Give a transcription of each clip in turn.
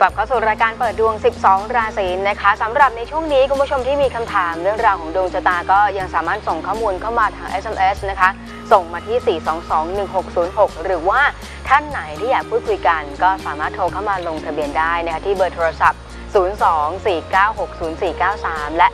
กลับเข้าสู่รายการเปิดดวง 12 ราศีนะคะสำหรับในช่วงนี้คุณผู้ชมที่มีคำถามเรื่องราวของดวงชะตาก็ยังสามารถส่งข้อมูลเข้ามาทาง SMS นะคะ ส่งมาที่ 4221606 หรือว่าท่านไหนที่อยากพูดคุยกันก็สามารถโทรเข้ามาลงทะเบียนได้นะคะที่เบอร์โทรศัพท์ 024960493 และ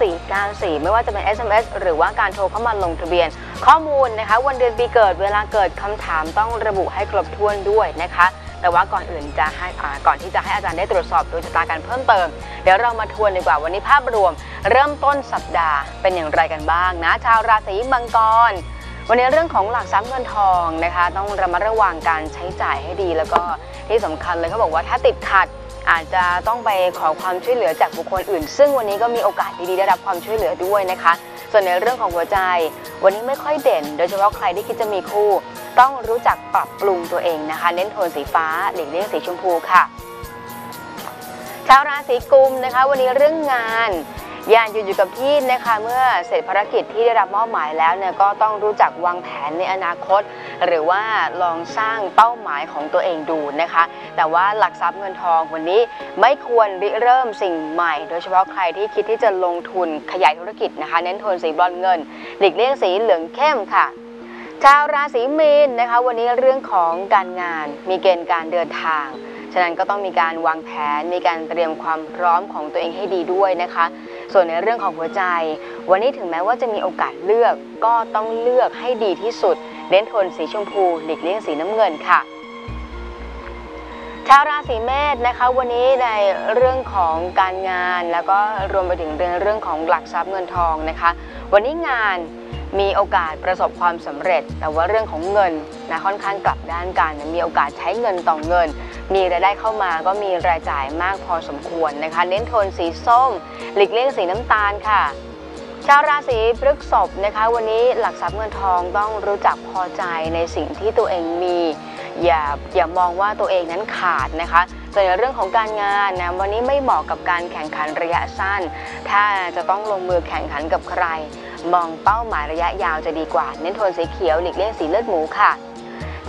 024960494 ไม่ว่าจะเป็น SMS หรือว่าการโทรเข้ามาลงทะเบียน ข้อมูลนะคะวันเดือนปีเกิดเวลาเกิดคำถามต้องระบุให้ครบถ้วนด้วยนะคะ แต่ว่าก่อนอื่นจะให้ก่อนที่จะให้อาจารย์ได้ตรวจสอบดวงชะตากันเพิ่มเติม เดี๋ยวเรามาทวนดีกว่าวันนี้ภาพรวม เริ่มต้นสัปดาห์เป็นอย่างไรกันบ้างนะ ชาวราศีมังกรวันนี้เรื่องของหลักทรัพย์เงินทองนะคะ ต้องระมัดระวังการใช้จ่ายให้ดี แล้วก็ที่สำคัญเลยเขาบอกว่าถ้าติดขัด อาจจะต้องไปขอความช่วยเหลือจากบุคคลอื่น ซึ่งวันนี้ก็มีโอกาสดีๆได้รับความช่วยเหลือด้วยนะคะ ส่วนในเรื่องของหัวใจ วันนี้ไม่ค่อยเด่น โดยเฉพาะใครที่คิดจะมีคู่ ต้องรู้จักปรับปรุงตัวเองนะคะ เน้นโทนสีฟ้าหลีกเลี่ยงสีชมพูค่ะชาวราศีกุมนะคะ วันนี้เรื่องงาน ย่าหยุดอยู่กับที่นะคะ เมื่อเสร็จภารกิจที่ได้รับมอบหมายแล้วเนี่ยก็ต้องรู้จักวางแผนในอนาคต หรือว่าลองสร้างเป้าหมายของตัวเองดูนะคะ แต่ว่าหลักทรัพย์เงินทองวันนี้ไม่ควรริเริ่มสิ่งใหม่ โดยเฉพาะใครที่คิดที่จะลงทุนขยายธุรกิจนะคะ เน้นโทนสีบรอนเงิน หลีกเลี่ยงสีเหลืองเข้มค่ะชาวราศีมีนนะคะวันนี้เรื่องของการงานมีเกณฑ์การเดินทาง ฉะนั้นก็ต้องมีการวางแผน มีการเตรียมความพร้อมของตัวเองให้ดีด้วยนะคะ ส่วนในเรื่องของหัวใจ วันนี้ถึงแม้ว่าจะมีโอกาสเลือกก็ต้องเลือกให้ดีที่สุดเน้นโทนสีชมพูหลีกเลี่ยงสีน้ำเงินค่ะชาวราศีเมษนะคะวันนี้ในเรื่องของการงาน แล้วก็รวมไปถึงเรื่องเรื่องของหลักทรัพย์เงินทองนะคะ วันนี้งานมีโอกาสประสบความสำเร็จ แต่ว่าเรื่องของเงินนะค่อนข้างกลับด้านกันมีโอกาสใช้เงินต่อเงิน มีรายได้เข้ามาก็มีรายจ่ายมากพอสมควรนะคะ เน้นโทนสีส้ม หลีกเลี่ยงสีน้ำตาลค่ะ ชาวราศีพฤษภนะคะ วันนี้หลักทรัพย์เงินทองต้องรู้จักพอใจในสิ่งที่ตัวเองมี อย่าอย่ามองว่าตัวเองนั้นขาดนะคะส่วนในเรื่องของการงานนะวันนี้ไม่เหมาะกับการแข่งขันระยะสั้น ถ้าจะต้องลงมือแข่งขันกับใคร มองเป้าหมายระยะยาวจะดีกว่า เน้นโทนสีเขียวหลีกเลี่ยงสีเลือดหมูค่ะ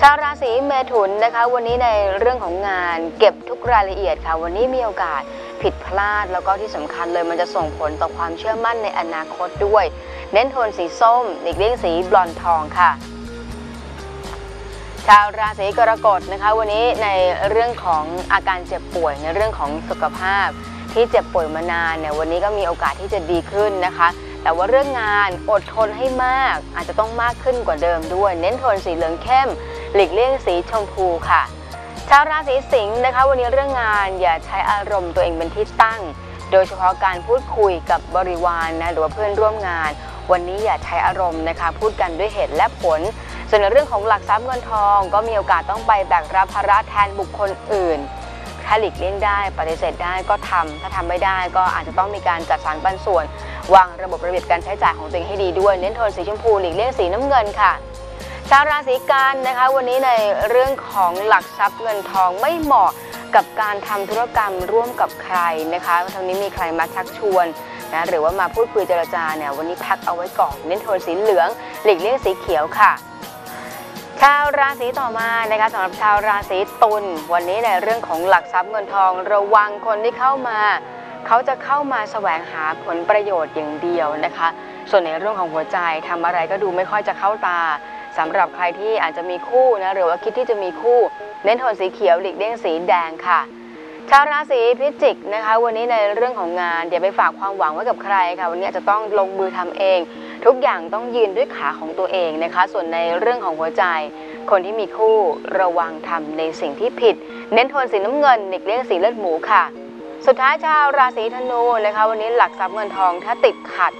ชาวราศีเมถุนนะคะ วันนี้ในเรื่องของงานเก็บทุกรายละเอียดค่ะ วันนี้มีโอกาสผิดพลาดแล้วก็ที่สำคัญเลยมันจะส่งผลต่อความเชื่อมั่นในอนาคตด้วย เน้นโทนสีส้มหลีกเลี่ยงสีบลอนทองค่ะ ชาวราศีกรกฎนะคะ วันนี้ในเรื่องของอาการเจ็บป่วยในเรื่องของสุขภาพ ที่เจ็บป่วยมานานเนี่ยวันนี้ก็มีโอกาสที่จะดีขึ้นนะคะแต่ว่าเรื่องงานอดทนให้มาก อาจจะต้องมากขึ้นกว่าเดิมด้วย เน้นโทนสีเหลืองเข้ม หลีกเลี่ยงสีชมพูค่ะ ชาวราศีสิงห์นะคะ วันนี้เรื่องงานอย่าใช้อารมณ์ตัวเองเป็นที่ตั้ง โดยเฉพาะการพูดคุยกับบริวารนะหรือว่าเพื่อนร่วมงาน วันนี้อย่าใช้อารมณ์นะคะ พูดกันด้วยเหตุและผล ส่วนในเรื่องของหลักทรัพย์เงินทอง ก็มีโอกาสต้องไปแบกรับภาระแทนบุคคลอื่นถ้าหลีกเลี่ยงได้ปฏิเสธได้ก็ทำถ้าทำไม่ได้ก็อาจจะต้องมีการจัดสรรปันส่วน วางระบบระเบียบการใช้จ่ายของตัวเองให้ดีด้วย เน้นโทนสีชมพูหลีกเลี่ยงสีน้ำเงินค่ะ ชาวราศีกันนะคะ วันนี้ในเรื่องของหลักทรัพย์เงินทองไม่เหมาะกับการทำธุรกรรมร่วมกับใครนะคะทางนี้มีใครมาชักชวนนะหรือว่ามาพูดคุยเจรจาเนี่ยวันนี้พักเอาไว้ก่อนเน้นโทนสีเหลือง หลีกเลี่ยงสีเขียวค่ะ ชาวราศีต่อมานะคะสำหรับชาวราศีตุลวันนี้ในเรื่องของหลักทรัพย์เงินทองระวังคนที่เข้ามา เขาจะเข้ามาแสวงหาผลประโยชน์อย่างเดียวนะคะ ส่วนในเรื่องของหัวใจทำอะไรก็ดูไม่ค่อยจะเข้าตา สำหรับใครที่อาจจะมีคู่นะหรือว่าคิดที่จะมีคู่ เน้นโทนสีเขียวหลีกเลี่ยงสีแดงค่ะ ชาวราศีพิจิกนะคะ วันนี้ในเรื่องของงานอย่าไปฝากความหวังไว้กับใครค่ะ วันนี้อาจจะต้องลงมือทำเอง ทุกอย่างต้องยืนด้วยขาของตัวเองนะคะ ส่วนในเรื่องของหัวใจ คนที่มีคู่ระวังทำในสิ่งที่ผิด เน้นโทนสีน้ำเงินหลีกเลี่ยงสีเลือดหมูค่ะ สุดท้ายชาวราศีธนูนะคะ วันนี้หลักทรัพย์เงินทองถ้าติดขัด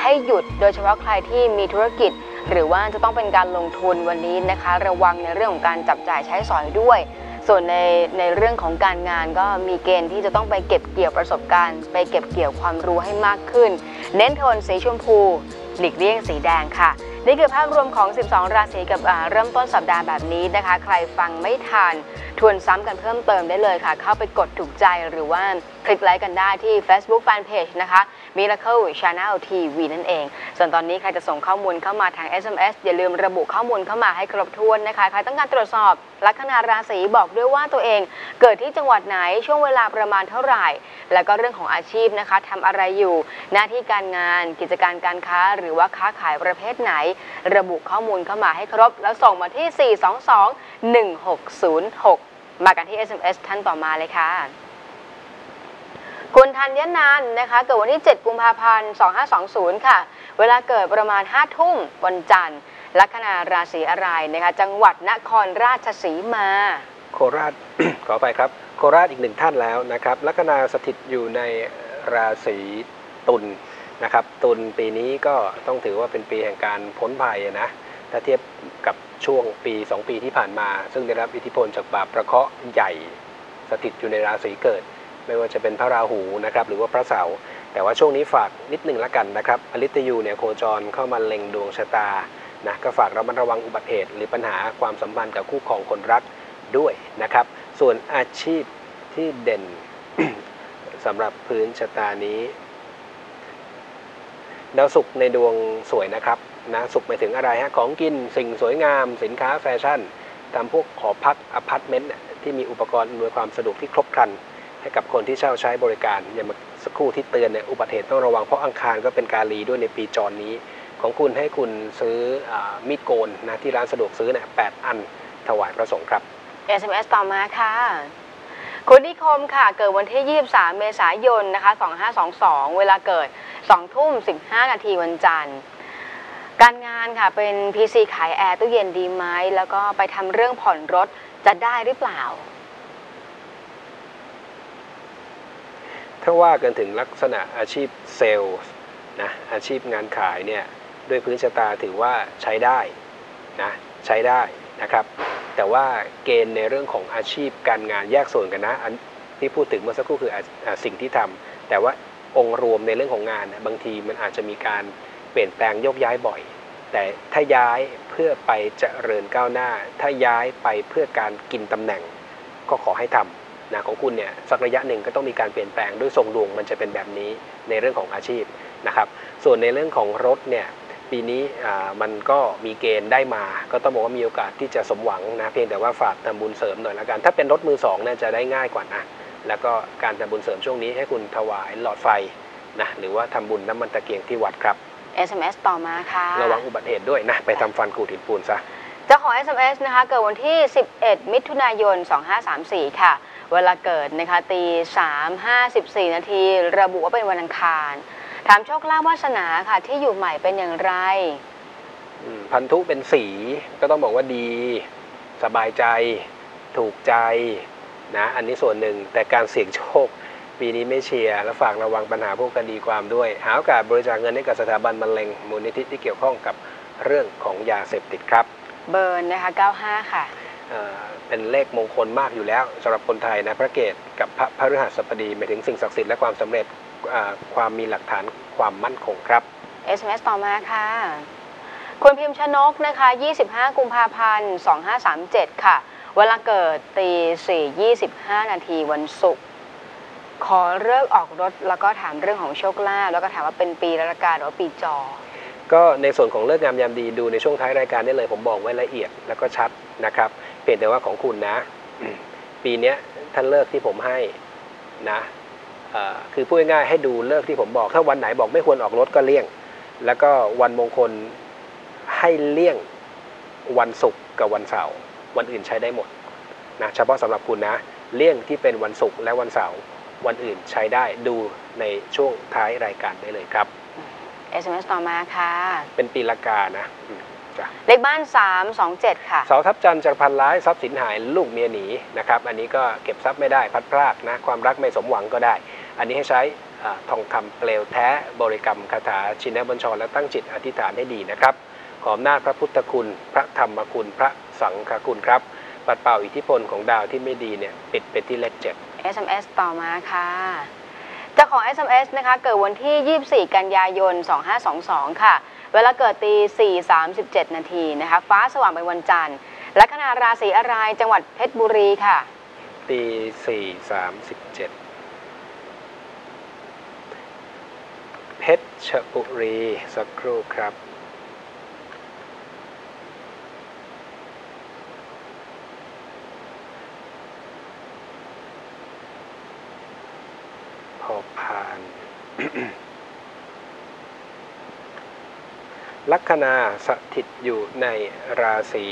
ให้หยุดโดยเฉพาะใครที่มีธุรกิจ หรือว่าจะต้องเป็นการลงทุนวันนี้นะคะ ระวังในเรื่องของการจับจ่ายใช้สอยด้วย ส่วนในในเรื่องของการงานก็มีเกณฑ์ที่จะต้องไปเก็บเกี่ยวประสบการณ์ ไปเก็บเกี่ยวความรู้ให้มากขึ้น เน้นโทนสีชมพู หลีกเลี่ยงสีแดงค่ะนี่คือภาพรวมของ 12 ราศีกับเริ่มต้นสัปดาห์แบบนี้นะคะ ใครฟังไม่ทันทวนซ้ำกันเพิ่มเติมได้เลยค่ะ เข้าไปกดถูกใจหรือว่าคลิกไลค์กันได้ที่ Facebook Fanpage นะคะ Miracle Channel TV นั่นเอง ส่วนตอนนี้ใครจะส่งข้อมูลเข้ามาทาง SMS อย่าลืมระบุข้อมูลเข้ามาให้ครบถ้วนนะคะใครต้องการตรวจสอบลัคนาราศีบอกด้วยว่าตัวเองเกิดที่จังหวัดไหนช่วงเวลาประมาณเท่าไหร่ แล้วก็เรื่องของอาชีพนะคะทำอะไรอยู่ หน้าที่การงานกิจการการค้า หรือว่าค้าขายประเภทไหน ระบุข้อมูลเข้ามาให้ครบ แล้วส่งมาที่ 422-1606 มากันที่ SMS ท่านต่อมาเลยค่ะ คุณธัญนันท์นะคะ เกิดวันที่ 7 กุมภาพันธ์ 2520 ค่ะ เวลาเกิดประมาณ 5 ทุ่มวันจันทร์ ลัคนาราศีอะไรนะคะ จังหวัดนครราชสีมา โคราช ขอไปครับ โคราชอีกหนึ่งท่านแล้วนะครับ ลัคนาสถิตอยู่ในราศีตุลนะครับ ตุลปีนี้ก็ต้องถือว่าเป็นปีแห่งการพ้นภัยนะ ถ้าเทียบกับช่วงปี 2 ปีที่ผ่านมา ซึ่งได้รับอิทธิพลจากบาปประเคราะห์ใหญ่ สถิตอยู่ในราศีเกิด ไม่ว่าจะเป็นพระราหูนะครับหรือว่าพระเสาร์แต่ว่าช่วงนี้ฝากนิดหนึ่งละกันนะครับอลิตยูเนี่ยโคจรเข้ามาเล็งดวงชะตานะก็ฝากระมัดระวังอุบัติเหตุ หรือปัญหาความสัมพันธ์กับคู่ครองคนรักด้วยนะครับ ส่วนอาชีพที่เด่นสำหรับพื้นชะตานี้ดาวศุกร์ในดวงสวยนะครับนะศุกร์ไปถึงอะไรฮะของกินสิ่งสวยงาม สินค้าแฟชั่น ตามพวกหอพักอพาร์ตเมนต์ที่มีอุปกรณ์อำนวยความสะดวกที่ครบครัน ให้กับคนที่เช่าใช้บริการ อย่างสักครู่ที่เตือนเนี่ยอุบัติเหตุต้องระวังเพราะอังคารก็เป็นกาลีด้วยในปีจรนี้ ของคุณให้คุณซื้ออมีดโกนนะที่ร้านสะดวกซื้อเนี่ยแปดอันถวายพระสงฆ์ครับ SMS ต่อมาค่ะคุณนิคมค่ะ เกิดวันที่ 23 เมษายนนะคะ 2522 เวลาเกิด 2 ทุ่ม 15 นาทีวันจันทร์ การงานค่ะเป็น PC ขายแอร์ตู้เย็นดีไหม แล้วก็ไปทำเรื่องผ่อนรถจะได้หรือเปล่า ถ้าว่ากันถึงลักษณะอาชีพเซลล์นะอาชีพงานขายเนี่ยด้วยพื้นชะตาถือว่าใช้ได้นะใช้ได้นะครับ แต่ว่าเกณฑ์ในเรื่องของอาชีพการงานแยกส่วนกันนะอันที่พูดถึงเมื่อสักครู่คืออสิ่งที่ทำแต่ว่าองค์รวมในเรื่องของงานบางทีมันอาจจะมีการเปลี่ยนแปลงโยกย้ายบ่อย แต่ถ้าย้ายเพื่อไปเจริญก้าวหน้า ถ้าย้ายไปเพื่อการกินตำแหน่งก็ขอให้ทำ นะของคุณเนี่ยสักระยะหนึ่งก็ต้องมีการเปลี่ยนแปลงด้วยทรงดวงมันจะเป็นแบบนี้ในเรื่องของอาชีพนะครับ ส่วนในเรื่องของรถเนี่ยปีนี้อ่ามันก็มีเกณฑ์ได้มา ก็ต้องบอกว่ามีโอกาสที่จะสมหวังนะเพียงแต่ว่าฝากทำบุญเสริมหน่อยละกัน ถ้าเป็นรถมือสองเนี่ยจะได้ง่ายกว่านะแล้วก็การทำบุญเสริมช่วงนี้ให้คุณถวายหลอดไฟนะหรือว่าทำบุญน้ำมันตะเกียงที่วัดครับ SMS ต่อมาค่ะระวังอุบัติเหตุด้วยนะไปทำฟันขูดหินปูนซะเจ้าของ SMS นะคะเกิดวันที่ 11 มิถุนายน 2534 ค่ะ เวลาเกิดนะคะตี3 54นาทีระบุว่าเป็นวันอังคาร ถามโชคลาภวาสนาค่ะ ที่อยู่ใหม่เป็นอย่างไร อืมพันธุเป็นสีก็ต้องบอกว่าดี สบายใจ ถูกใจนะอันนี้ส่วนหนึ่งแต่การเสี่ยงโชค ปีนี้ไม่เชียร์และฝากระวังปัญหาพวกคดีความด้วย หาโอกาสบริจาคเงินให้กับสถาบันมะเร็งมูลนิธิที่เกี่ยวข้องกับเรื่องของยาเสพติดครับ เบอร์นะคะ 95 ค่ะ เอ่อเป็นเลขมงคลมากอยู่แล้วสำหรับคนไทยนะพระเกตกับพระพฤหัสบดีหมายถึงสิ่งศักดิ์สิทธิ์และความสำเร็จอ่าความมีหลักฐานความมั่นคงครับ SMS ต่อมาค่ะ คุณพิมพ์ชนกนะคะ 25 กุมภาพันธ์ 2537 ค่ะ เวลาเกิดตี4 25 นาทีวันศุกร์ขอเลิกออกรถแล้วก็ถามเรื่องของโชคลาภแล้วก็ถามว่าเป็นปีละกาหรือว่าปีจอ ก็ในส่วนของเลิกงามยามดีดูในช่วงท้ายรายการได้เลยผมบอกไว้ละเอียดแล้วก็ชัดนะครับ เพียงแต่ว่าของคุณนะ ปีเนี้ยท่านเลิกที่ผมให้นะเอ่อคือพูดง่ายๆให้ดูเลิกที่ผมบอก ถ้าวันไหนบอกไม่ควรออกรถก็เลี่ยง แล้วก็วันมงคลให้เลี่ยงวันศุกร์กับวันเสาร์วันอื่นใช้ได้หมดนะเฉพาะสำหรับคุณนะเลี่ยงที่เป็นวันศุกร์และวันเสาร์วันอื่นใช้ได้ดูในช่วงท้ายรายการได้เลยครับ SMS ต่อมาค่ะ เป็นปีละกานะอืม จ้ะเลขบ้าน 327 ค่ะ เสาทับจันทร์จากพันร้ายทรัพย์สินหายลูกเมียหนีนะครับ อันนี้ก็เก็บทรัพย์ไม่ได้พัดพรากนะความรักไม่สมหวังก็ได้ อันนี้ให้ใช้อ่าทองคำเปลวแท้บริกรรมคาถาชินบัญชรและตั้งจิตอธิษฐานให้ดีนะครับ ขออำนาจพระพุทธคุณ พระธรรมคุณ พระสังฆคุณครับ ปัดเป่าอิทธิพลของดาวที่ไม่ดีเนี่ยปิดไปที่เลขเจ็ด SMS ต่อมาค่ะเจ้าของ SMS นะคะ เกิดวันที่ 24 กันยายน 2522 ค่ะ เวลาเกิดตี 4 37 นาทีนะคะ ฟ้าสว่างเป็นวันจันทร์และคณะราศีอะไรจังหวัดเพชรบุรีค่ะ ตีสี่สามสิบเจ็ดชบุรีสักครู่ครับ พอพาน ลัคนาสถิตอยู่ในราศี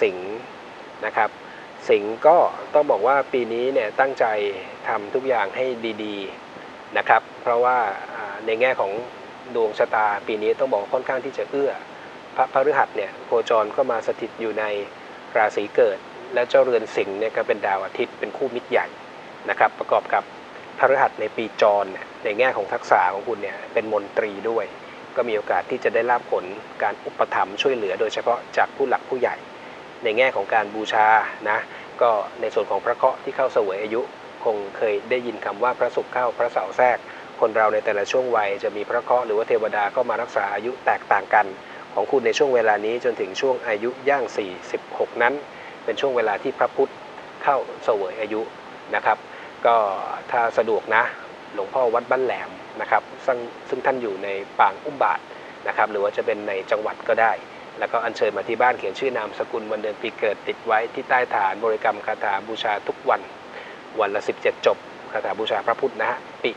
สิงห์นะครับ สิงห์ก็ต้องบอกว่าปีนี้เนี่ยตั้งใจทำทุกอย่างให้ดีๆนะครับ เพราะว่าในแง่ของดวงชะตาปีนี้ต้องบอกค่อนข้างที่จะเอื้อ พระพฤหัสเนี่ยโคจรก็มาสถิตอยู่ในราศีเกิด และเจ้าเรือนสิงห์เนี่ยก็เป็นดาวอาทิตย์เป็นคู่มิตรใหญ่นะครับ ประกอบกับพฤหัสในปีจรเนี่ยในแง่ของทักษะของคุณเนี่ยเป็นมนตรีด้วย ก็มีโอกาสที่จะได้รับผลการอุปถัมภ์ช่วยเหลือ โดยเฉพาะจากผู้หลักผู้ใหญ่ ในแง่ของการบูชานะก็ในส่วนของพระเคราะห์ที่เข้าเสวยอายุ คงเคยได้ยินคำว่าพระศุกร์เข้าพระเสาร์แทรก คนเราในแต่ละช่วงวัยจะมีพระเคราะห์หรือว่าเทวดาก็มารักษาอายุแตกต่างกัน ของคุณในช่วงเวลานี้จนถึงช่วงอายุย่าง 46 นั้น เป็นช่วงเวลาที่พระพุทธเข้าเสวยอายุนะครับ ก็ถ้าสะดวกนะ หลวงพ่อวัดบ้านแหลม นะครับซึ่งซึ่งท่านอยู่ในปางอุ้มบาทนะครับหรือว่าจะเป็นในจังหวัดก็ได้ แล้วก็อัญเชิญมาที่บ้านเขียนชื่อนามสกุลวันเดือนปีเกิดติดไว้ที่ใต้ฐานบริกรรมคาถาบูชาทุกวัน วันละ 17 จบคาถาบูชาพระพุทธนะฮะปิ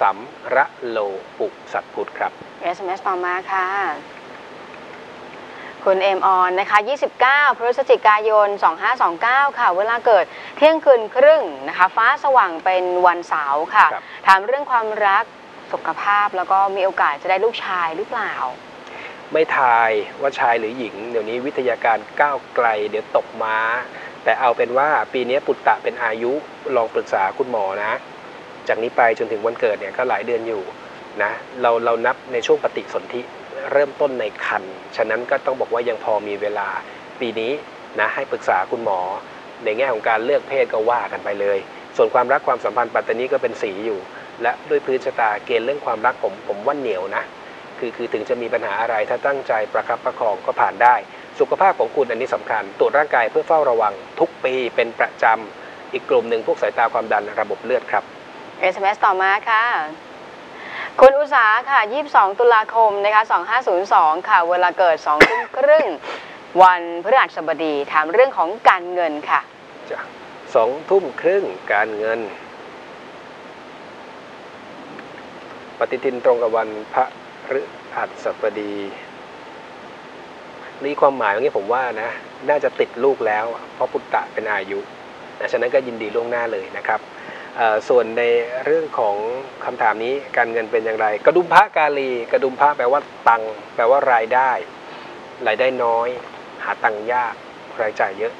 สัมระโลปุสัตพุทธครับ SMS ต่อมาค่ะ คุณเอมออนนะคะ 29 พฤศจิกายน 2529 ค่ะ เวลาเกิดเที่ยงคืนครึ่งนะคะ ฟ้าสว่างเป็นวันเสาร์ค่ะครับถามเรื่องความรัก สุขภาพแล้วก็มีโอกาสจะได้ลูกชายหรือเปล่า ไม่ทายว่าชายหรือหญิง เดี๋ยวนี้วิทยาการก้าวไกล เดี๋ยวตกม้า แต่เอาเป็นว่าปีนี้ปุตตะเป็นอายุลองปรึกษาคุณหมอนะ จากนี้ไปจนถึงวันเกิดเนี่ยก็หลายเดือนอยู่นะเราเรานับในช่วงปฏิสนธิเริ่มต้นในคันฉะนั้นก็ต้องบอกว่ายังพอมีเวลาปีนี้นะให้ปรึกษาคุณหมอ ในแง่ของการเลือกเพศก็ว่ากันไปเลย ส่วนความรักความสัมพันธ์ปัตตานีก็เป็นสีอยู่ และด้วยพื้นชะตาเกณฑ์เรื่องความรักผมผมว่าเหนียวนะคือคือถึงจะมีปัญหาอะไรถ้าตั้งใจประคับประคองก็ผ่านได้ สุขภาพของคุณอันนี้สำคัญ ตรวจร่างกายเพื่อเฝ้าระวังทุกปีเป็นประจำอีกกลุ่มหนึ่งพวกสายตาความดันระบบเลือดครับ SMS ต่อมาค่ะ คุณอุตสาค่ะ 22 ตุลาคมนะคะ2502 ค่ะ เวลาเกิด2ทุ่มครึ่ง วันพฤหัสบดีถามเรื่องของการเงินค่ะจ้ะสองทุ่มครึ่งการเงิน ปฏิทินตรงกับวันพระฤหัสบดีนี่ความหมายอย่างนี้ผมว่านะ น่าจะติดลูกแล้ว เพราะพุตตะเป็นอายุนะฉะนั้นก็ยินดีล่วงหน้าเลยนะครับ ส่วนในเรื่องของคำถามนี้การเงินเป็นอย่างไร กระดุมพระกาลี กระดุมพระแปลว่าตังแปลว่ารายได้ รายได้น้อย หาตังยากรายจ่ายเยอะ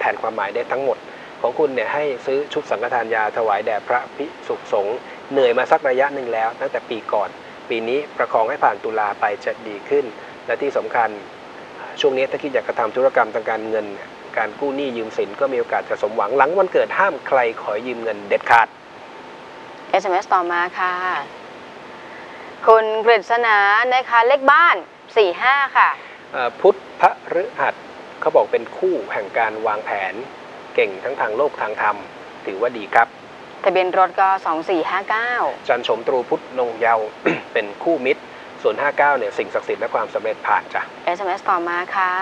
แทนความหมายได้ทั้งหมด ของคุณเนี่ยให้ซื้อชุดสังฆทานยาถวายแด่พระพิสุสงฆ์ เหนื่อยมาสักระยะหนึ่งแล้ว ตั้งแต่ปีก่อน ปีนี้ประคองให้ผ่านตุลาไปจะดีขึ้น และที่สำคัญช่วงนี้ถ้าคิดอยากจะทำธุรกรรมทางการเงินเนี่ยการกู้หนี้ยืมสินก็มีโอกาสจะสมหวังหลังวันเกิดห้ามใครขอยืมเงินเด็ดขาด SMS ต่อมาค่ะ คุณกฤษณานะคะเลขบ้าน 45 ค่ะเอ่อพุทธพฤหัสเขาบอกเป็นคู่แห่งการวางแผน เก่งทั้งทางโลกทางธรรม ถือว่าดีครับ ทะเบียนรถก็ 2459 จันทร์ชมตรูพุทธนงเยาว์เป็นคู่มิตร ส่วน 59 เนี่ยสิ่งศักดิ์สิทธิ์และความสำเร็จผ่านจ้ะ SMS ต่อมาค่ะ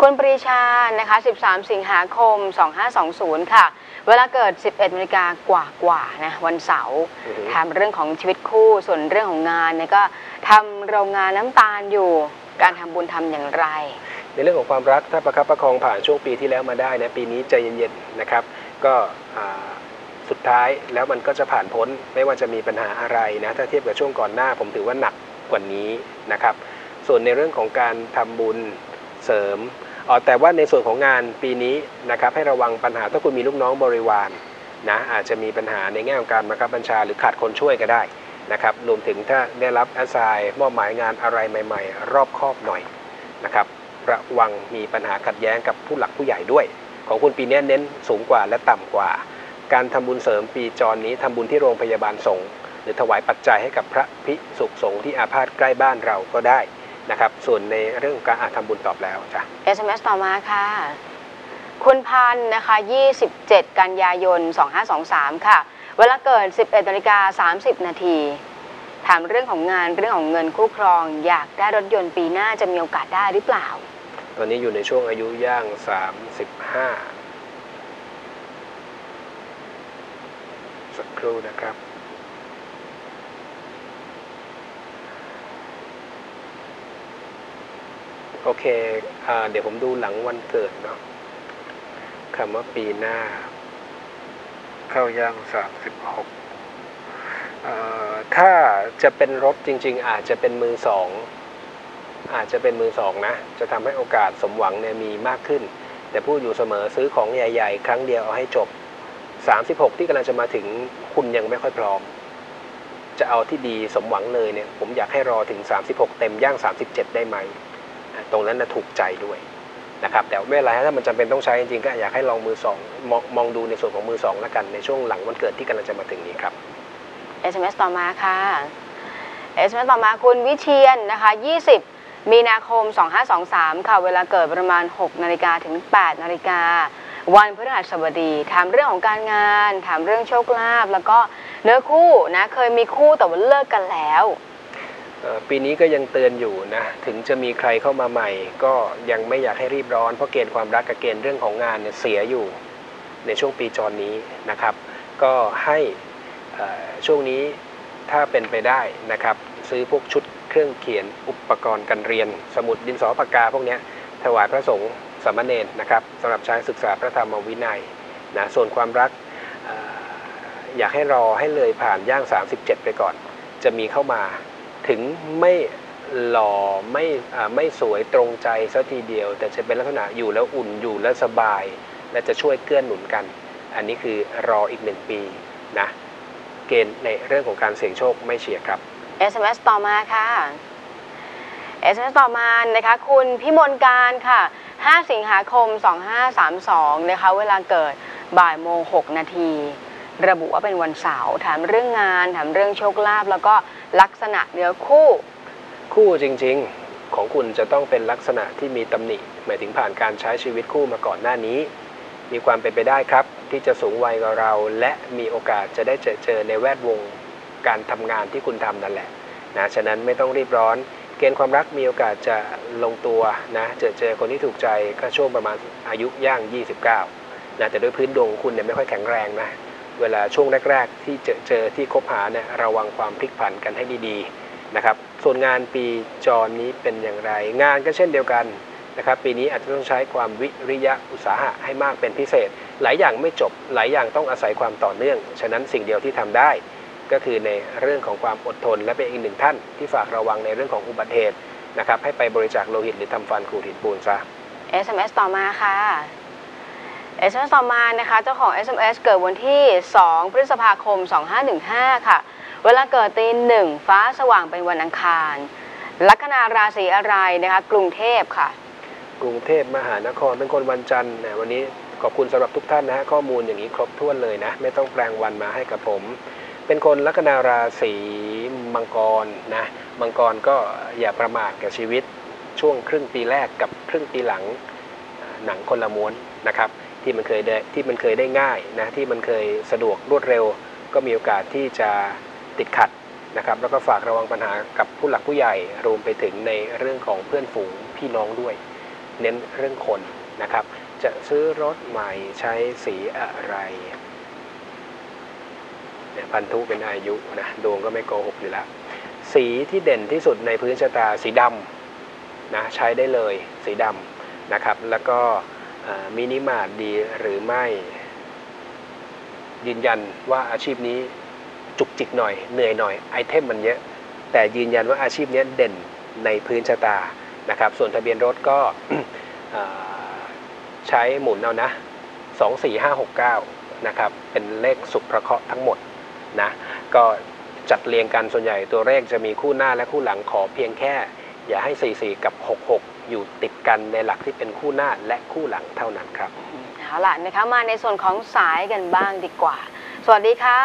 คุณปรีชานะคะ 13 สิงหาคม 2520 ค่ะ เวลาเกิด 11นาฬิกากว่ากว่าๆนะวันเสาร์อือฮึถามเรื่องของชีวิตคู่ส่วนเรื่องของงานเนี่ยก็ทำโรงงานน้ำตาลอยู่การทำบุญทำอย่างไร ในเรื่องของความรักถ้าประคับประคองผ่านช่วงปีที่แล้วมาได้นะปีนี้ใจเย็นๆนะครับ ก็อ่า สุดท้ายแล้วมันก็จะผ่านพ้นไม่ว่าจะมีปัญหาอะไรนะถ้าเทียบกับช่วงก่อนหน้า ผมถือว่าหนักกว่านี้นะครับ ส่วนในเรื่องของการทำบุญเสริมอ๋อแต่ว่าในส่วนของงานปีนี้นะครับให้ระวังปัญหาถ้าคุณมีลูกน้องบริวารนะอาจจะมีปัญหาในแง่ของการบังคับบัญชาหรือขาดคนช่วยก็ได้นะครับรวมถึงถ้าได้รับแอสไซน์มอบหมายงานอะไรใหม่ ๆ รอบคอบหน่อยนะครับระวังมีปัญหาขัดแย้งกับผู้หลักผู้ใหญ่ด้วย ของคุณปีนี้เน้นสูงกว่าและต่ำกว่า การทำบุญเสริมปีจรนี้ทำบุญที่โรงพยาบาลสงฆ์หรือถวายปัจจัยให้กับพระภิกษุสงฆ์ที่อาพาธใกล้บ้านเราก็ได้นะครับ ส่วนในเรื่องของการอาจทำบุญตอบแล้วจ้ะ SMS ต่อมาค่ะ คุณพันธ์นะคะ 27 กันยายน 2523 ค่ะ เวลาเกิด 11นาฬิกา30 นาทีถามเรื่องของงานเรื่องของเงินคู่ครอง อยากได้รถยนต์ปีหน้าจะมีโอกาสได้หรือเปล่า ตอนนี้อยู่ในช่วงอายุย่าง 35 สักค รู่นะครับ โอเคอเดี๋ยวผมดูหลังวันเกิดเนาะคำว่าปีหน้า เข้าย่าง36เอ่อถ้าจะเป็นรถจริง ๆ อาจจะเป็นมือสอง อาจจะเป็นมือสองนะ จะทำให้โอกาสสมหวังเนี่ยมีมากขึ้น แต่พูดอยู่เสมอซื้อของใหญ่ ๆ ครั้งเดียวเอาให้จบ 36 ที่กำลังจะมาถึงคุณยังไม่ค่อยพร้อม จะเอาที่ดีสมหวังเลยเนี่ยผมอยากให้รอถึง 36 เต็มย่าง 37 ได้ไหม ตรงนั้นนะถูกใจด้วยนะครับแต่ไม่เป็นไรถ้ามันจำเป็นต้องใช้จริงๆก็อยากให้ลองมือสองมองมองดูในส่วนของมือสองแล้วกันในช่วงหลังวันเกิดที่กำลังจะมาถึงนี้ครับ SMS ต่อมาค่ะ SMS ต่อมาคุณวิเชียนนะคะ 20 มีนาคม 2523 ค่ะ เวลาเกิดประมาณ 6 นาฬิกาถึง 8 นาฬิกา วันพฤหัสบดี ถามเรื่องของการงาน ถามเรื่องโชคลาภแล้วก็เนื้อคู่นะเคยมีคู่แต่ว่าเลิกกันแล้วปีนี้ก็ยังเตือนอยู่นะ ถึงจะมีใครเข้ามาใหม่ ก็ยังไม่อยากให้รีบร้อนเพราะเกณฑ์ความรักกับเกณฑ์เรื่องของงานเนี่ยเสียอยู่ในช่วงปีจรนี้นะครับ ก็ให้ช่วงนี้ถ้าเป็นไปได้นะครับ ซื้อพวกชุดเครื่องเขียนอุปกรณ์การเรียน สมุดดินสอปากกาพวกนี้ถวายพระสงฆ์ สามเณรนะครับสำหรับใช้ศึกษาพระธรรมวินัยนะส่วนความรักอยากให้รอให้เลยผ่านย่าง 37 ไปก่อน จะมีเข้ามาถึงไม่หล่อไม่ไม่สวยตรงใจซะทีเดียว แต่จะเป็นลักษณะอยู่แล้วอุ่นอยู่แล้วสบาย และจะช่วยเกื้อหนุนกัน อันนี้คือรออีกหนึ่งปีนะเกณฑ์ในเรื่องของการเสี่ยงโชคไม่เฉียดครับ SMS ต่อมาค่ะ SMS ต่อมานะคะคุณพิมลการค่ะ 5 สิงหาคม 2532 นะคะ เวลาเกิดบ่ายโมง 6 นาที ระบุว่าเป็นวันเสาร์ ถามเรื่องงาน ถามเรื่องโชคลาภ แล้วก็ลักษณะเนื้อคู่ คู่จริงๆ ของคุณจะต้องเป็นลักษณะที่มีตำหนิ หมายถึงผ่านการใช้ชีวิตคู่มาก่อนหน้านี้ มีความเป็นไปได้ครับ ที่จะสูงวัยกว่าเรา และมีโอกาสจะได้เจอเจอในแวดวงการทำงานที่คุณทำนั่นแหละนะ ฉะนั้นไม่ต้องรีบร้อน ณฑ์ความรักมีโอกาสจะลงตัวนะเจอเจอคนที่ถูกใจก็ช่วงประมาณอายุย่าง 29นะแต่ด้วยพื้นดวงคุณเนี่ยไม่ค่อยแข็งแรงนะเวลาช่วงแรก ๆ ที่เจอเจอที่คบหาเนี่ยระวังความพลิกผันกันให้ดีๆนะครับส่วนงานปีจรนี้เป็นอย่างไร งานก็เช่นเดียวกันนะครับปีนี้อาจจะต้องใช้ความวิริยะอุตสาหะให้มากเป็นพิเศษ หลายอย่างไม่จบหลายอย่างต้องอาศัยความต่อเนื่อง ฉะนั้นสิ่งเดียวที่ทำได้ ก็คือในเรื่องของความอดทน และเป็นอีกหนึ่งท่านที่ฝากระวังในเรื่องของอุบัติเหตุนะครับให้ไปบริจาคโลหิตหรือทำฟันขูดหินปูนซะ SMS ต่อมาค่ะ SMS ต่อมานะคะเจ้าของ SMS เกิดวันที่ 2 พฤษภาคม 2515 ค่ะ เวลาเกิดตีหนึ่งฟ้าสว่างเป็นวันอังคาร ลัคนาราศีอะไรนะคะ กรุงเทพค่ะ กรุงเทพมหานครเป็นคนวันจันทร์นะวันนี้ขอบคุณสำหรับทุกท่านนะฮะข้อมูลอย่างนี้ครบถ้วนเลยนะ ไม่ต้องแปลงวันมาให้กับผม เป็นคนลัคนาราศีมังกรนะมังกรก็อย่าประมาทกับชีวิตช่วงครึ่งปีแรกกับครึ่งปีหลังหนังคนละม้วนนะครับ ที่มันเคยได้ที่มันเคยได้ง่ายนะที่มันเคยสะดวกรวดเร็ว ก็มีโอกาสที่จะติดขัดนะครับ แล้วก็ฝากระวังปัญหากับผู้หลักผู้ใหญ่รวมไปถึงในเรื่องของเพื่อนฝูงพี่น้องด้วย เน้นเรื่องคนนะครับ จะซื้อรถใหม่ใช้สีอะไร พันธุเป็นอายุนะดวงก็ไม่โกหกอยู่แล้ว สีที่เด่นที่สุดในพื้นชะตาสีดำนะใช้ได้เลยสีดำนะครับ แล้วก็มินิมาร์ทดีหรือไม่ ยืนยันว่าอาชีพนี้จุกจิกหน่อยเหนื่อยหน่อย item มันเยอะ แต่ยืนยันว่าอาชีพนี้เด่นในพื้นชะตานะครับ ส่วนทะเบียนรถก็ใช้หมุนเอานะ 24569 นะครับ เป็นเลขสุขประเคราะห์ทั้งหมด นะก็จัดเรียงกันส่วนใหญ่ตัวเลขจะมีคู่หน้าและคู่หลังขอเพียงแค่ อย่าให้ 44 กับ 66 อยู่ติดกันในหลักที่เป็นคู่หน้าและคู่หลังเท่านั้นครับเอาล่ะนะคะมาในส่วนของสายกันบ้างดีกว่า สวัสดีค่ะ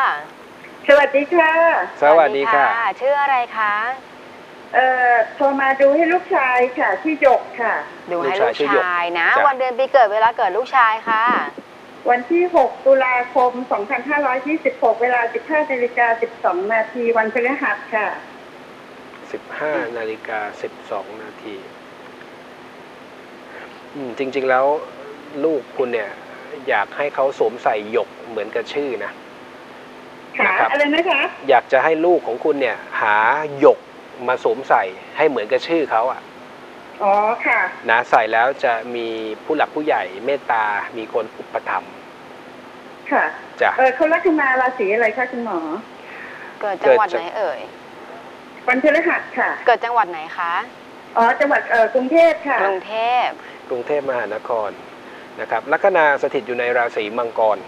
สวัสดีค่ะ สวัสดีค่ะ ชื่ออะไรคะเอ่อโทรมาดูให้ลูกชายค่ะที่หยกค่ะ ดูให้ลูลูกกชายชื่อหยกชายนะจ้ะวันเดือนปีเกิดเวลาเกิดลูกชายค่ะ วันที่ 6 ตุลาคม 2526 เวลา 15นาฬิกา12 นาที วันพฤหัสค่ะ 15นาฬิกา12 นาทีอืมจริง ๆ แล้วลูกคุณเนี่ย อยากให้เขาสวมใส่หยกเหมือนกับชื่อนะค่ะนะครับอะไรนะคะอยากจะให้ลูกของคุณเนี่ย หาหยกมาสวมใส่ให้เหมือนกับชื่อเขาอะอ๋อค่ะนะใส่แล้วจะมีผู้หลักผู้ใหญ่เมตตา มีคนอุปถัมภ์ ค่ะจ้ะ เออเขาลัคนาราศีอะไรคะคุณหมอ เกิดจังหวัดเกิดไหนจากเอ่ย วันพฤหัสค่ะ เกิดจังหวัดไหนคะ อ๋อจังหวัดเออกรุงเทพค่ะ กรุงเทพกรุงเทพมหานครนะครับลัคนาสถิตอยู่ในราศีมังกร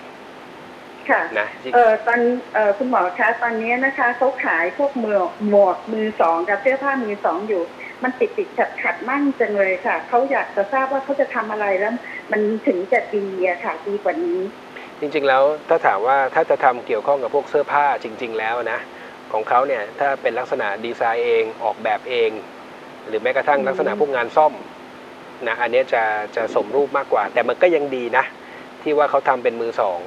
ค่ะ นะเออตอนเออคุณหมอคะตอนนี้นะคะเขาขายพวกหมวกหมวกมือสองกับเสื้อผ้ามือสองอยู่ มันติดติดขัดขัดมั่นจังเลยค่ะเขาอยากจะทราบว่าเขาจะทำอะไรแล้ว มันถึงจะดีอะค่ะดีกว่านี้ จริงๆแล้วถ้าถามว่าถ้าจะทำเกี่ยวข้องกับพวกเสื้อผ้าจริง ๆ แล้วนะของเขาเนี่ยถ้าเป็นลักษณะดีไซน์เองออกแบบเอง หรือแม้กระทั่งอืมลักษณะพวกงานซ่อมนะอันเนี้ยจะจะสมรูปมากกว่า แต่มันก็ยังดีนะ ที่ว่าเขาทำเป็นมือสอง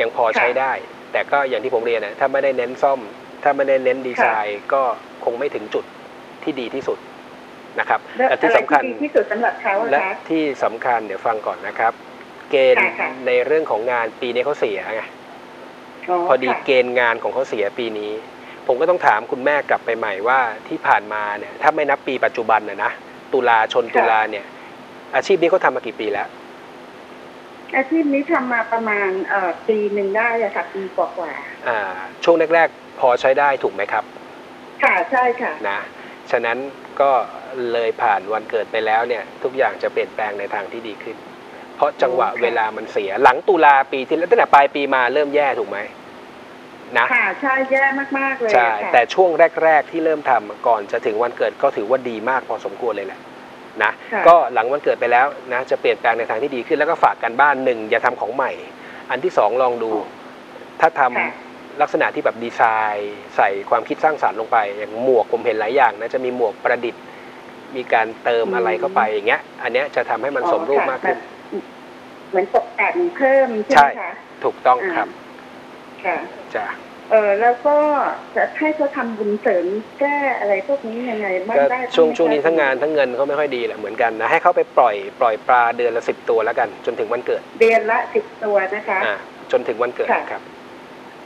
ยังพอใช้ได้ แต่ก็อย่างที่ผมเรียนนะถ้าไม่ได้เน้นซ่อม ถ้าไม่ได้เน้นดีไซน์ก็คงไม่ถึงจุดที่ดีที่สุดนะครับแล้วแต่ที่อะไรสำคัญที่ดีที่สุดสำหรับเขาอะและคะที่สำคัญเดี๋ยวฟังก่อนนะครับ เกณฑ์ค่ะค่ะ ในเรื่องของงานปีนี้เขาเสียไงพอดีค่ะเกณฑ์งานของเขาเสียปีนี้ ผมก็ต้องถามคุณแม่กลับไปใหม่ว่าที่ผ่านมาเนี่ยถ้าไม่นับปีปัจจุบันนะนะตุลาชนตุลาเนี่ย อาชีพนี้เขาทำมากี่ปีแล้ว อาชีพนี้ทำมาประมาณเอ่อปีหนึ่งได้อะค่ะปีกว่าอ่า ช่วงแรกๆ พอใช้ได้ถูกไหมครับ ๆค่ะใช่ค่ะ นะ ฉะนั้นก็เลยผ่านวันเกิดไปแล้วเนี่ย ทุกอย่างจะเปลี่ยนแปลงในทางที่ดีขึ้น เพราะจังหวะโอเคเวลามันเสีย หลังตุลาปีที่แล้วตั้งแต่ปลายปีมาเริ่มแย่ถูกไหมนะค่ะใช่แย่มากๆเลยใช่อะค่ะแต่ช่วงแรก ๆ ที่เริ่มทำก่อนจะถึงวันเกิดก็ถือว่าดีมากพอสมควรเลยแหละนะค่ะก็หลังวันเกิดไปแล้วนะจะเปลี่ยนแปลงในทางที่ดีขึ้นแล้วก็ฝากกันบ้านหนึ่งอย่าทำของใหม่ อันที่สองลองดู ถ้าทำค่ะลักษณะที่แบบดีไซน์ใส่ความคิดสร้างสรรค์ลงไป อย่างหมวกผมเห็นหลายอย่างนะจะมีหมวกประดิษฐ์ มีการเติมอะไรเข้าไปอย่างเงี้ยอันเนี้ยจะทำให้มันสมรูปมากขึ้น เหมือนตกแต่งเพิ่มใช่ใช่ไหมคะถูกต้องครับค่ะจ้ะเออแล้วก็จะให้เขาทำบุญเสริมแก้อะไรพวกนี้ยังไงบ้างก็ได้ช่วงบ้ไหมช่วงนี้คะทั้งงานทั้งเงินเขาไม่ค่อยดีแหละเหมือนกันนะให้เขาไปปล่อยปล่อยปลาเดือนละสิบตัวแล้วกัน จนถึงวันเกิด เดือนละสิบตัวนะคะอ่าจนถึงวันเกิดค่ะครับ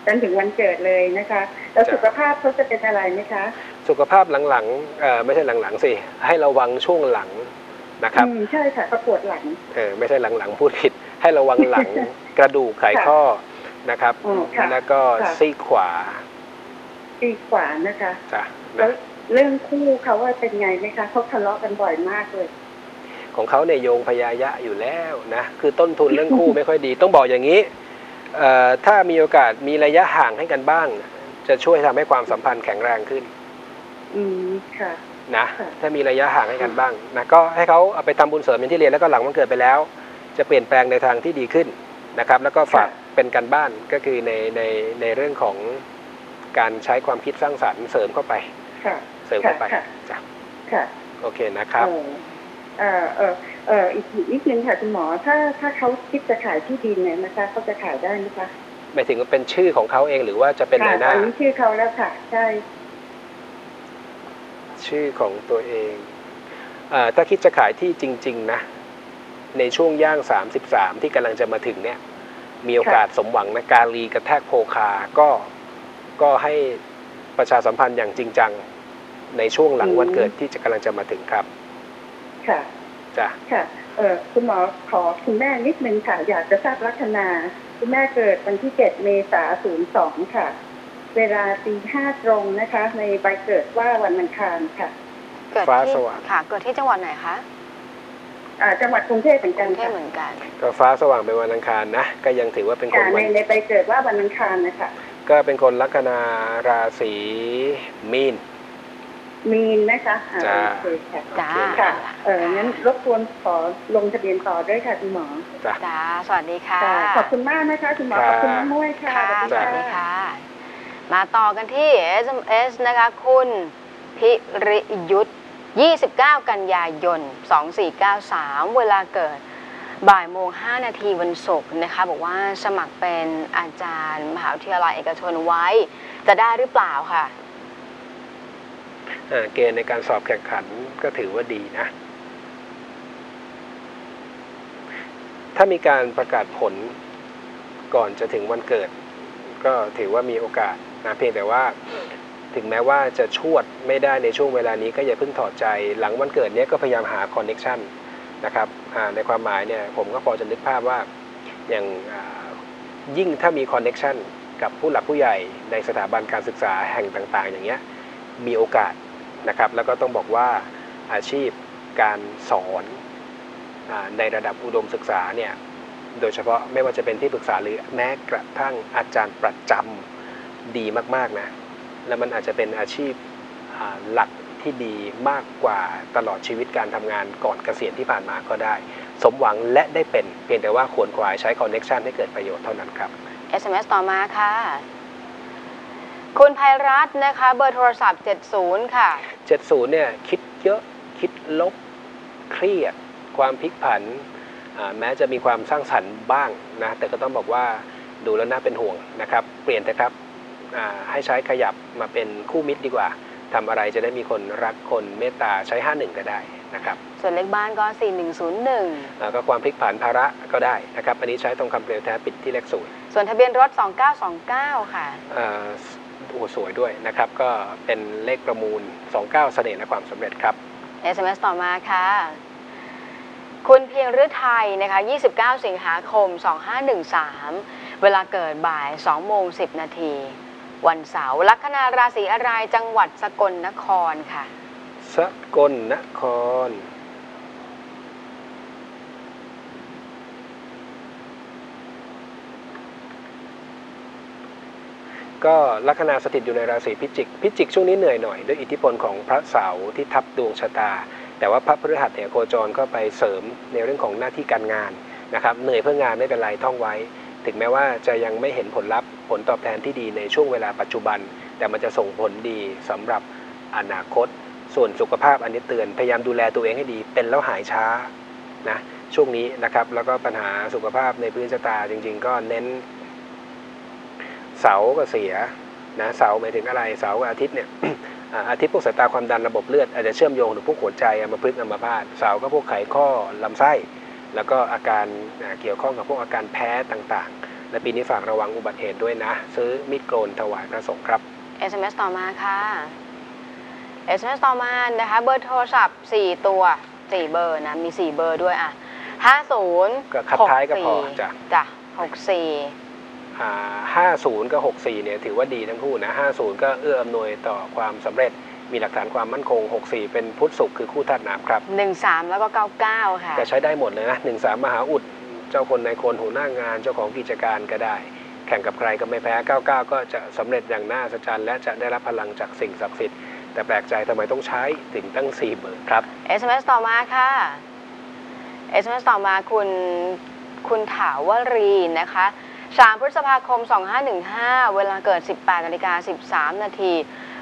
จนถึงวันเกิดเลยนะคะ แล้วจ้ะสุขภาพเขาจะเป็นอะไรไหมคะ สุขภาพหลังๆเอ่อไม่ใช่หลังๆสิให้ระวังช่วงหลัง นะครับอืมใช่ค่ะประปวดหลังเออไม่ใช่หลังๆพูดผิด ให้ระวังหลังกระดูกไขข้อนะครับอืมค่ะแล้วก็ค่ะซีกขวาปีกว่านะคะจ้ะแล้วนะเรื่องคู่เขาว่าเป็นไงไหมคะเขาทะเลาะกันบ่อยมากเลยของเขาเนี่ยโยงพยายะอยู่แล้วนะ คือต้นทุนเรื่องคู่ไม่ค่อยดี ต้องบอกอย่างนี้เอ่อถ้ามีโอกาสมีระยะห่างให้กันบ้าง จะช่วยทำให้ความสัมพันธ์แข็งแรงขึ้น อืมค่ะ นะค่ะถ้ามีระยะห่างให้กันบ้างนะก็ให้เขาเอาไปทำบุญเสริมอย่างที่เรียนแล้วก็หลังวันเกิดไปแล้ว จะเปลี่ยนแปลงในทางที่ดีขึ้นนะครับ แล้วก็ฝากเป็นการบ้านก็คือในในในเรื่องของการใช้ความคิดสร้างสรรค์เสริมเข้าไปค่ะเสริมเข้าไปค่ะจ้ะค่ะโอเคนะครับเออเออเออเอออีกนิดนึงค่ะคุณหมอถ้าถ้าเขาคิดจะขายที่ดินเนี่ยนะคะเขาจะขายได้ไหมคะหมายถึงว่าเป็นชื่อของเขาเองหรือว่าจะเป็นค่ะนายหน้าตอนนี้ชื่อเขาแล้วค่ะใช่ ชื่อของตัวเองเออถ้าคิดจะขายที่จริง ๆ นะ ในช่วงย่าง 33 ที่กำลังจะมาถึงเนี่ย มีโอกาสสมหวังนะการีกระแทกโพคา ก็ก็ให้ประชาสัมพันธ์อย่างจริงจัง ในช่วงหลังวันเกิดที่จะกำลังจะมาถึงครับ ค่ะจ้ะค่ะเออคุณหมอขอคุณแม่นิดนึงค่ะ อยากจะทราบลัคนา คุณแม่เกิดวันที่เจ็ดเมษาศูนย์สองค่ะ เวลาตีห้าตรงนะคะ ในใบเกิดว่าวันอังคารค่ะ เกิดฟ้าที่สว่าง ค่ะ เกิดที่จังหวัดไหนคะอ่าจังหวัดกรุงเทพเหมือนกกันรุงเทพค่ะเหมือนกัน ก็ฟ้าสว่างเป็นวันอังคารนะ ก็ยังถือว่าเป็นคค่ะนในวันในใบเกิดว่าวันอังคารนะคะก็เป็นคนลัคนาราศีมีน มีนนะคะอ่าจ้า โอเคค่ะจ้าค่ะเอองั้นรบกวนขอลงทะเบียนต่อด้วยค่ะคุณหมอจ้ะจ้า สวัสดีค่ะ ค่ะขอบคุณมากนะคะ คุณหมอค่ะขอบคุณน้องมุ้ยค่ะ ค่ะสสวัวัสสดีดีค่ะค่ะ มาต่อกันที่ SMS นะคะคุณพิริยุทธ์29 กันยายน 2493 เวลาเกิดบ่ายโมงห้านาทีวันศุกร์นะคะ บอกว่าสมัครเป็นอาจารย์มหาวิทยาลัยเอกชนไว้ จะได้หรือเปล่าค่ะเกณฑ์ในการสอบแข่งขันก็ถือว่าดีนะ ถ้ามีการประกาศผลก่อนจะถึงวันเกิด ก็ถือว่ามีโอกาส นะเพียงแต่ว่าถึงแม้ว่าจะชวดไม่ได้ในช่วงเวลานี้ก็อย่าเพิ่งถอดใจหลังวันเกิดเนี้ยก็พยายามหา connection นะครับในความหมายเนี่ยผมก็พอจะนึกภาพว่าอย่างยิ่งถ้ามี connection กับผู้หลักผู้ใหญ่ในสถาบันการศึกษาแห่งต่างๆ อย่างเงี้ยมีโอกาสนะครับ แล้วก็ต้องบอกว่าอาชีพการสอนอในระดับอุดมศึกษาเนี่ยโดยเฉพาะไม่ว่าจะเป็นที่ปรึกษาหรือแม้กระทั่งอาจารย์ประจำ ดีมากๆนะ แล้วมันอาจจะเป็นอาชีพอ่าหลักที่ดีมากกว่าตลอดชีวิตการทำงานก่อนเกษียณที่ผ่านมาก็ได้ สมหวังและได้เป็นเพียงแต่ว่าควรขวายใช้คอนเน็ชันให้เกิดประโยชน์เท่านั้นครับ SMS ต่อมาค่ะ คุณภัยรัตน์นะคะ เบอร์โทรศัพท์ 70 ค่ะ 70 เนี่ยคิดเยอะคิดลบเครียด ความพลิกผันอ่าแม้จะมีความสร้างสรรค์บ้างนะ แต่ก็ต้องบอกว่าดูแล้วน่าเป็นห่วงนะครับ เปลี่ยนเถอะครับอ่า ให้ใช้ขยับมาเป็นคู่มิตรดีกว่าทำอะไรจะได้มีคนรักคนเมตตาใช้ 51 ก็ได้นะครับส่วนเลขบ้านก็ 4101อ่าก็ความพลิกผันภาระก็ได้นะครับอันนี้ใช้ตรงคำเปลวแท้ปิดที่เลขศูนย์ส่วนทะเบียนรถ 2929 ค่ะอ่าโอ้สวยด้วยนะครับ ก็เป็นเลขประมูล 29 เสน่ห์และความสำเร็จครับ SMS ต่อมาค่ะ คุณเพียงฤทัยนะคะ 29 สิงหาคม 2513 เวลาเกิดบ่าย 2 โมง 10 นาที วันเสาร์ลัคนาราศีอะไรจังหวัดสกลนครค่ะ สกลนคร ก็ลัคนาสถิตอยู่ในราศีพิจิก พิจิกช่วงนี้เหนื่อยหน่อยด้วยอิทธิพลของพระเสาร์ที่ทับดวงชะตา แต่ว่าพระพฤหัสเนี่ยโคจรก็ไปเสริมในเรื่องของหน้าที่การงานนะครับเหนื่อยเพื่องานไม่เป็นไรท่องไว้ ถึงแม้ว่าจะยังไม่เห็นผลลัพธ์ผลตอบแทนที่ดีในช่วงเวลาปัจจุบัน แต่มันจะส่งผลดีสำหรับอนาคต ส่วนสุขภาพอันนี้เตือนพยายามดูแลตัวเองให้ดี เป็นแล้วหายช้านะช่วงนี้นะครับแล้วก็ปัญหาสุขภาพในพื้นชะตาจริง ๆ ก็เน้น เสาก็เสียนะเสาหมายถึงอะไรเสากับอาทิตย์เนี่ยอาอาทิตย์พวกสายตาความดันระบบเลือดอาจจะเชื่อมโยงถึงพวกหัวใจอัมพฤกษ์อัมพาตเสาก็พวกไขข้อลำไส้ แล้วก็อาการอ่าเกี่ยวข้องกับพวกอาการแพ้ต่างๆ และปีนี้ฝากระวังอุบัติเหตุด้วยนะ ซื้อมิดโกนถวายพระสงฆ์ครับ SMS ต่อมาค่ะ SMS ต่อมานะคะเบอร์โทรศัพท์ 4 ตัว 4 เบอร์นะมี 4 เบอร์ด้วยอะ50ก็คัดท้ายก็พอจ้ะจ้ะ64อ่า50กับ64เนี่ยถือว่าดีทั้งคู่นะ50ก็เอื้ออำนวยต่อความสำเร็จ มีหลักฐานความมั่นคง 64 เป็นพุทธสุขคือคู่ธาตุน้ำครับ 13 แล้วก็ 99 ค่ะ แต่ใช้ได้หมดเลยนะหนึ่งสามมหาอุด เจ้าคนในายคนหัวหน้างาน เจ้าของกิจการก็ได้ แข่งกับใครก็ไม่แพ้ 99 ก็จะสำเร็จอย่างน่าสัศจรรย์และจะได้รับพลังจากสิ่งศักดิ์สิทธิ์ แต่แปลกใจทำไมต้องใช้ถึงตั้ง 4 เบอร์ครับ SMS ต่อมาค่ะ SMS ต่อมาคุณคุณถาวรีนะคะ3พฤษภาคม 2515 เวลาเกิด 18นาฬิกา13 นาที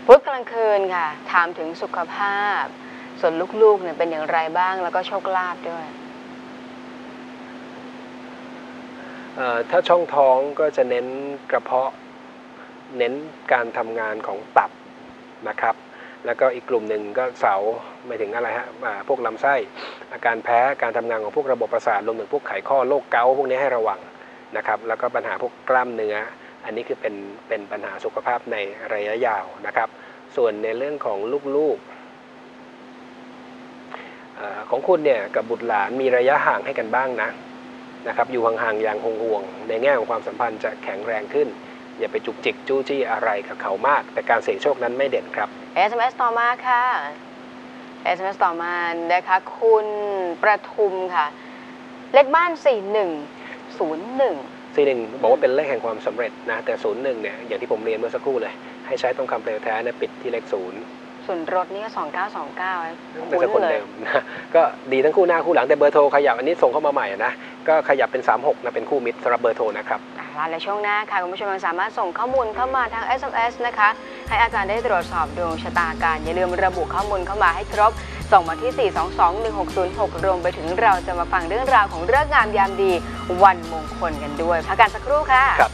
พุธกลางคืนค่ะ ถามถึงสุขภาพ ส่วนลูกๆเนี่ยเป็นอย่างไรบ้างแล้วก็โชคลาภด้วยถ้าช่องท้องก็จะเน้นกระเพาะ เน้นการทำงานของตับนะครับ แล้วก็อีกกลุ่มหนึ่งก็เสาไม่ถึงอะไรฮะพวกลำไส้ อาการแพ้การทำงานของพวกระบบประสาทรวมถึงพวกไขข้อโรคเกาต์พวกนี้ให้ระวังนะครับ แล้วก็ปัญหาพวกกล้ามเนื้อ อันนี้คือเป็นเป็นปัญหาสุขภาพในระยะยาวนะครับ ส่วนในเรื่องของลูกๆของคุณเนี่ยกับบุตรหลานมีระยะห่างให้กันบ้างนะนะครับอยู่ห่างๆอย่างห่วงๆในแง่ของความสัมพันธ์จะแข็งแรงขึ้น อย่าไปจุกจิกจู้จี้อะไรกับเขามาก แต่การเสี่ยงโชคนั้นไม่เด่นครับ SMS ต่อมาค่ะ SMS ต่อมานะคะคุณประทุมค่ะ เลขบ้าน 4101 ซีหนึ่งบอกว่าเป็นเลขแห่งความสำเร็จนะแต่ศูนย์หนึ่งเนี่ยอย่างที่ผมเรียนเมื่อสักครู่เลย ให้ใช้ตรงคำเปลวแท้เนี่ยปิดที่เลขศูนย์ส่วนรถนี่ก็ 2929น่าคุ้จะคนนเลยเดิมนะก็ดีทั้งคู่หน้าคู่หลังแต่เบอร์โทรขยับอันนี้ส่งเข้ามาใหม่นะก็ขยับเป็น 36นะเป็นคู่มิตรสำหรับเบอร์โทรนะครับ อะและช่วงหน้าค่ะคุณผู้ชมยังสามารถส่งข้อมูลเข้ามาทาง SMS นะคะ ให้อาจารย์ได้ตรวจสอบดวงชะตาการ อย่าลืมระบุข้อมูลเข้ามาให้ครบ ส่งมาที่ 4221606 รวมไปถึงเราจะมาฟังเรื่องราวของเรื่องงามยามดีวันมงคลกันด้วยพักกันสักครู่ค่ะครับ